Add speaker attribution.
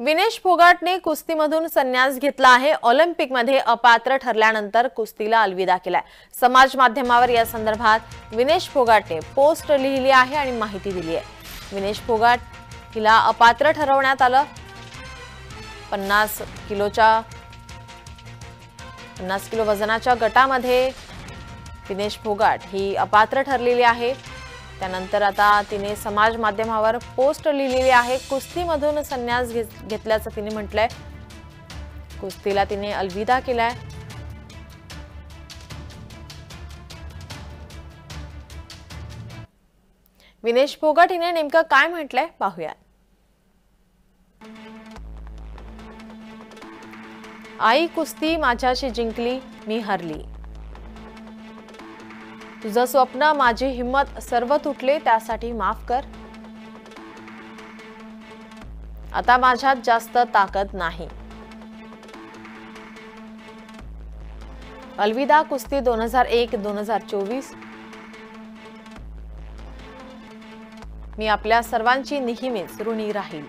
Speaker 1: विनेश फोगाटने कुस्तीमधून संन्यास घेतला आहे. ऑलिम्पिकमध्ये अपात्र ठरल्यानंतर कुस्तीला अलविदा केलाय. समाज माध्यमावर या संदर्भात विनेश फोगाटने पोस्ट लिहिली आहे आणि माहिती दिली आहे. विनेश फोगाट हिला अपात्र ठरवण्यात आलं. पन्नास किलोच्या पन्नास किलो वजनाच्या गटामध्ये विनेश फोगाट ही अपात्र ठरलेली आहे. त्यानंतर आता तिने समाज माध्यमावर पोस्ट लिहिलेली आहे. कुस्तीमधून संन्यास घेत- घेतल्याचं तिने म्हटलंय. कुस्तीला तिने अलविदा केलाय. विनेश फोगट हिने नेमकं काय म्हटलंय? पाहूया आई कुस्ती माझ्याशी जिंकली मी हरली. तुझं स्वप्न माझी हिंमत सर्व तुटले त्यासाठी माफ कर. आता माझ्यात जास्त ताकद नाही. अलविदा कुस्ती दोन हजार एक दोन हजार चोवीस. मी आपल्या सर्वांची नेहमीच ऋणी राहील